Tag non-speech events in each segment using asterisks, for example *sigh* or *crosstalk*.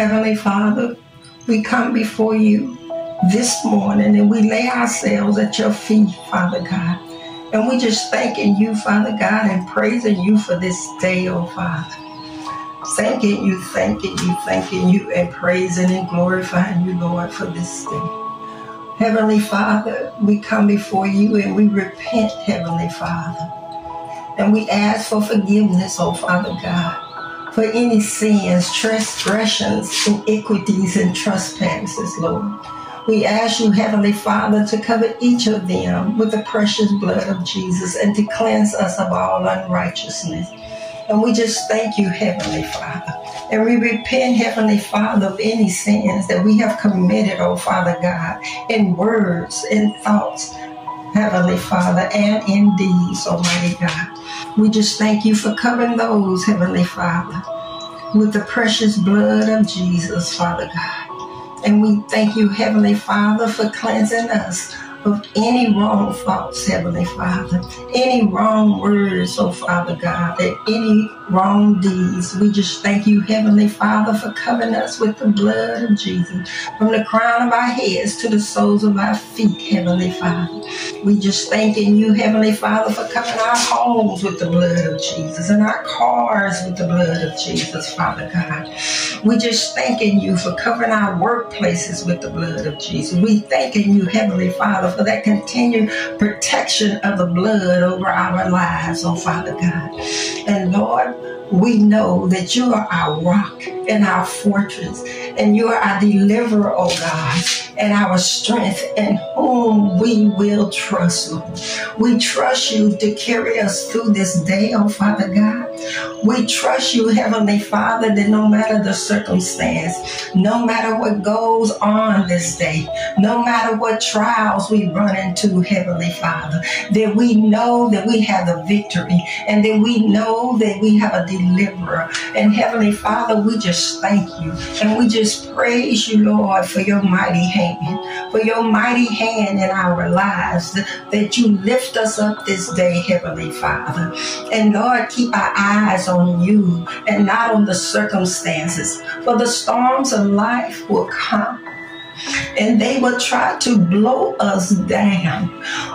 Heavenly Father, we come before you this morning and we lay ourselves at your feet, Father God. And we just thanking you, Father God, and praising you for this day, oh Father. Thanking you, thanking you, thanking you, and praising and glorifying you, Lord, for this day. Heavenly Father, we come before you and we repent, Heavenly Father. And we ask for forgiveness, oh Father God, for any sins, transgressions, iniquities, and trespasses, Lord. We ask you, Heavenly Father, to cover each of them with the precious blood of Jesus and to cleanse us of all unrighteousness. And we just thank you, Heavenly Father. And we repent, Heavenly Father, of any sins that we have committed, oh Father God, in words, in thoughts, Heavenly Father, and in deeds, Almighty God. We just thank you for covering those, Heavenly Father, with the precious blood of Jesus, Father God. And we thank you, Heavenly Father, for cleansing us of any wrong thoughts, Heavenly Father, any wrong words, oh Father God, and any wrong deeds. We just thank you, Heavenly Father, for covering us with the blood of Jesus, from the crown of our heads to the soles of our feet, Heavenly Father. We just thanking you, Heavenly Father, for covering our homes with the blood of Jesus and our cars with the blood of Jesus, Father God. We just thanking you for covering our workplaces with the blood of Jesus. We thanking you, Heavenly Father, for that continued protection of the blood over our lives, oh Father God. And Lord, we know that you are our rock and our fortress, and you are our deliverer, oh God, and our strength, and whom we will trust, Lord. We trust you to carry us through this day, oh Father God. We trust you, Heavenly Father, that no matter the circumstance, no matter what goes on this day, no matter what trials we run into, Heavenly Father, that we know that we have the victory and that we know that we have a deliverer. And Heavenly Father, we just thank you and we just praise you, Lord, for your mighty hand, for your mighty hand in our lives, that you lift us up this day, Heavenly Father. And Lord, keep our eyes on you and not on the circumstances. For the storms of life will come and they will try to blow us down.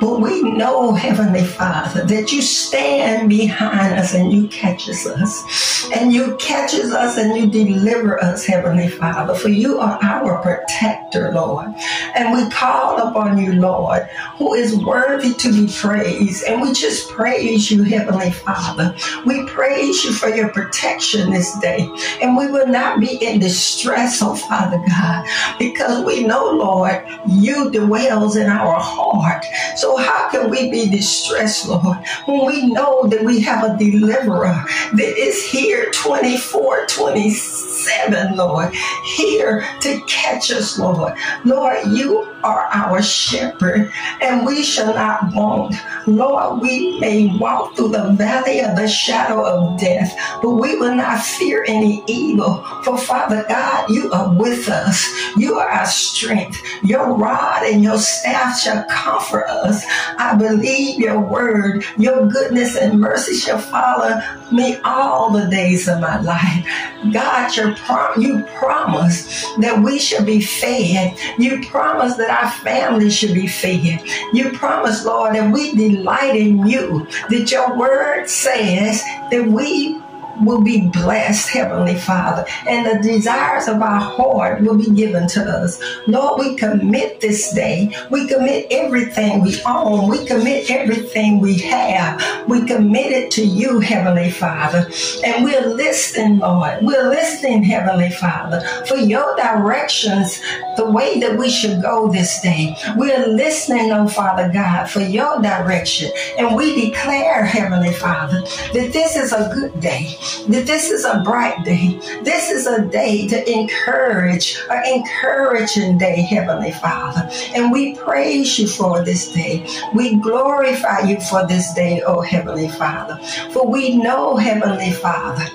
But we know, Heavenly Father, that you stand behind us and you catches us. And you catches us and you deliver us, Heavenly Father, for you are our protector, Lord. And we call upon you, Lord, who is worthy to be praised. And we just praise you, Heavenly Father. We praise you for your protection this day. And we will not be in distress, oh Father God, because we know, Lord, you dwells in our heart. So how can we be distressed, Lord, when we know that we have a deliverer that is here 24, 27, Lord, here to catch us, Lord. Lord, you are our shepherd, and we shall not want. Lord, we may walk through the valley of the shadow of death, but we will not fear any evil. For Father God, you are with us. You are our strength. Your rod and your staff shall comfort us. I believe your word. Your goodness and mercy shall follow me all the days of my life. God, your prom- you promise that we shall be fed. You promise that our family should be fed. You promise, Lord, that we delight in you. That your word says that we will be blessed, Heavenly Father, and the desires of our heart will be given to us. Lord, we commit this day. We commit everything we own. We commit everything we have. We commit it to you, Heavenly Father. And we're listening, Lord. We're listening, Heavenly Father, for your directions, the way that we should go this day. We're listening, oh Father God, for your direction. And we declare, Heavenly Father, that this is a good day that this is a bright day. This is a day to encourage, an encouraging day, Heavenly Father. And we praise you for this day. We glorify you for this day, oh Heavenly Father. For we know, Heavenly Father,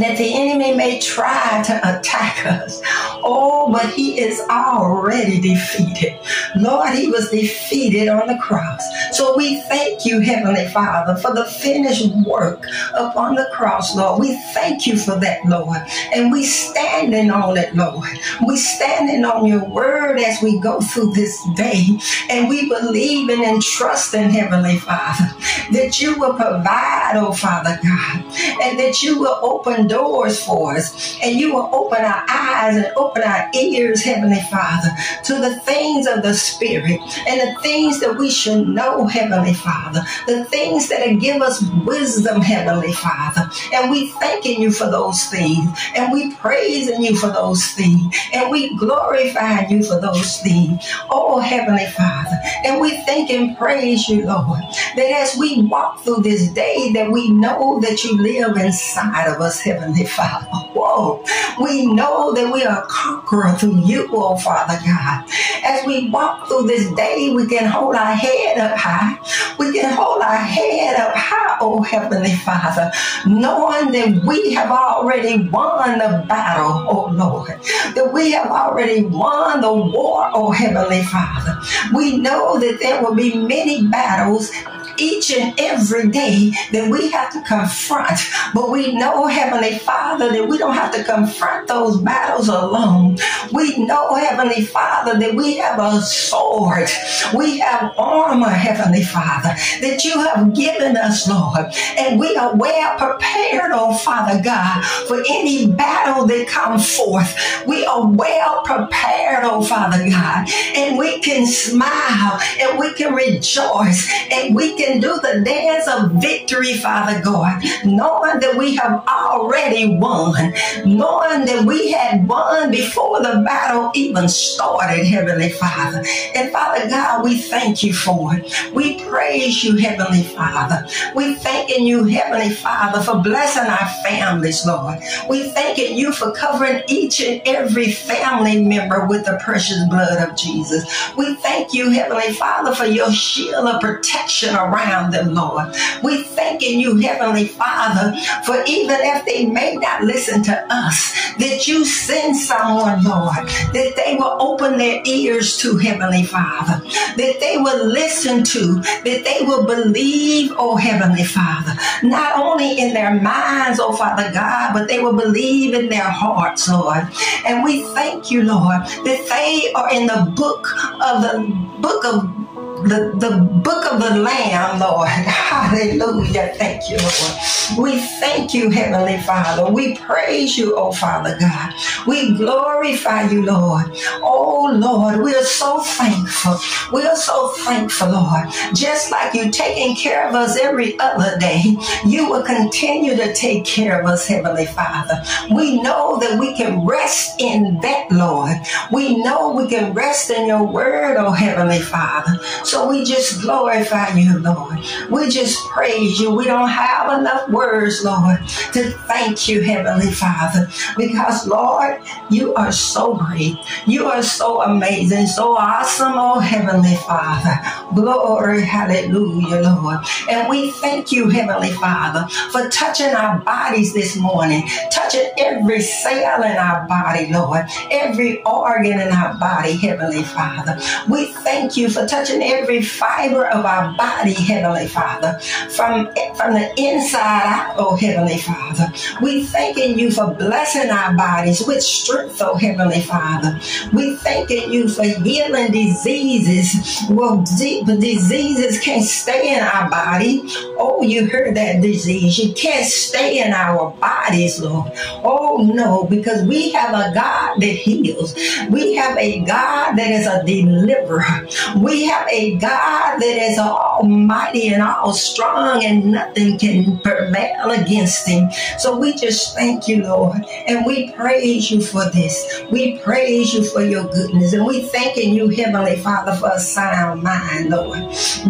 that the enemy may try to attack us. Oh, but he is already defeated. Lord, he was defeated on the cross. So we thank you, Heavenly Father, for the finished work upon the cross, Lord. We thank you for that, Lord. And we standing on it, Lord. We standing on your word as we go through this day. And we believe and trust in Heavenly Father that you will provide, oh Father God, and that you will open doors for us and you will open our eyes and open our ears, Heavenly Father, to the things of the Spirit and the things that we should know, Heavenly Father, the things that give us wisdom, Heavenly Father. And we thanking you for those things and we praising you for those things and we glorify you for those things. Oh, Heavenly Father. And we thank and praise you, Lord, that as we walk through this day, that we know that you live inside of us, Heavenly Father. Whoa. We know that we are conqueror through you, oh Father God. As we walk through this day, we can hold our head up high. We can hold our head up high, oh Heavenly Father, knowing that we have already won the battle, oh Lord. That we have already won the war, oh Heavenly Father. We know that there will be many battles each and every day that we have to confront. But we know, Heavenly Father, that we don't have to confront those battles alone. We know, Heavenly Father, that we have a sword. We have armor, Heavenly Father, that you have given us, Lord. And we are well prepared, oh Father God, for any battle that comes forth. We are well prepared, oh Father God. And we can smile and we can rejoice and we can do the dance of victory, Father God, knowing that we have already won, knowing that we had won before the battle even started, Heavenly Father. And Father God, we thank you for it. We praise you, Heavenly Father. We thanking you, Heavenly Father, for blessing our families, Lord. We thanking you for covering each and every family member with the precious blood of Jesus. We thank you, Heavenly Father, for your shield of protection around around them, Lord. We thanking you, Heavenly Father, for even if they may not listen to us, that you send someone, Lord, that they will open their ears to, Heavenly Father, that they will listen to, that they will believe, oh Heavenly Father, not only in their minds, oh Father God, but they will believe in their hearts, Lord. And we thank you, Lord, that they are in the book of the book of the, the book of the Lamb, Lord. *laughs* Hallelujah. Thank you, Lord. We thank you, Heavenly Father. We praise you, oh Father God. We glorify you, Lord. Oh Lord, we are so thankful. We are so thankful, Lord. Just like you taking care of us every other day, you will continue to take care of us, Heavenly Father. We know that we can rest in that, Lord. We know we can rest in your word, oh Heavenly Father. So we just glorify you, Lord. We just praise you. We don't have enough words, Lord, to thank you, Heavenly Father, because, Lord, you are so great. You are so amazing, so awesome, oh Heavenly Father. Glory, hallelujah, Lord. And we thank you, Heavenly Father, for touching our bodies this morning, touching every cell in our body, Lord, every organ in our body, Heavenly Father. We thank you for touching every every fiber of our body, Heavenly Father, from, from the inside out, oh Heavenly Father. We thanking you for blessing our bodies with strength, oh Heavenly Father. We thanking you for healing diseases. Well, diseases can't stay in our body. Oh, you heard that disease. You can't stay in our bodies, Lord. Oh, no, because we have a God that heals. We have a God that is a deliverer. We have a God that is almighty and all strong and nothing can prevail against him. So we just thank you, Lord, and we praise you for this. We praise you for your goodness, and we thanking you, Heavenly Father, for a sound mind, Lord.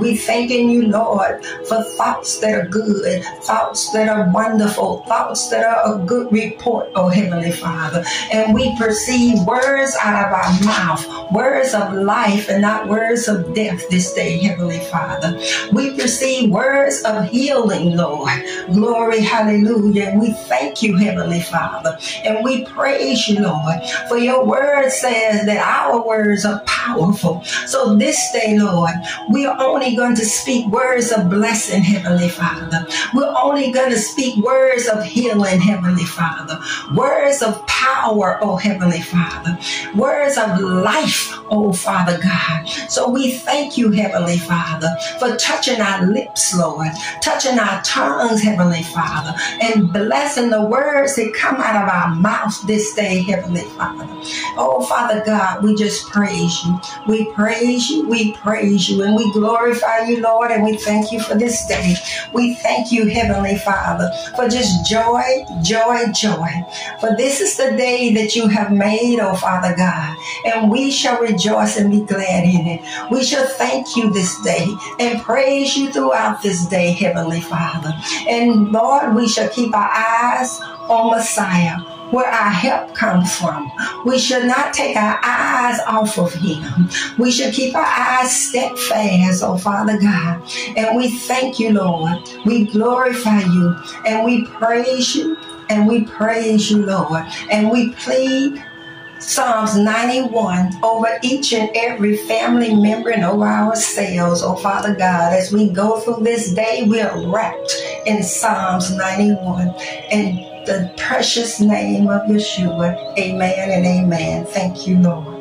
We thanking you, Lord, for thoughts that are good, thoughts that are wonderful, thoughts that are a good report, oh Heavenly Father. And we perceive words out of our mouth, words of life and not words of death this day, Heavenly Father. We receive words of healing, Lord. Glory, hallelujah. We thank you, Heavenly Father. And we praise you, Lord. For your word says that our words are powerful. So this day, Lord, we are only going to speak words of blessing, Heavenly Father. We're only going to speak words of healing, Heavenly Father. Words of power, oh Heavenly Father. Words of life, oh Father God. So we thank you, Heavenly Father, for touching our lips, Lord, touching our tongues, Heavenly Father, and blessing the words that come out of our mouths this day, Heavenly Father. Oh Father God, we just praise you. We praise you, we praise you, and we glorify you, Lord, and we thank you for this day. We thank you, Heavenly Father, for just joy, joy, joy. For this is the day that you have made, oh Father God, and we shall rejoice and be glad in it. We shall thank you this day and praise you throughout this day, Heavenly Father. And Lord, we shall keep our eyes on Messiah where our help comes from. We should not take our eyes off of Him. We should keep our eyes steadfast, oh Father God. And we thank you, Lord. We glorify you and we praise you and we praise you, Lord. And we plead Psalms 91 over each and every family member and over ourselves, oh Father God. As we go through this day, we are wrapped in Psalms 91. And the precious name of Yeshua. Amen and amen. Thank you, Lord.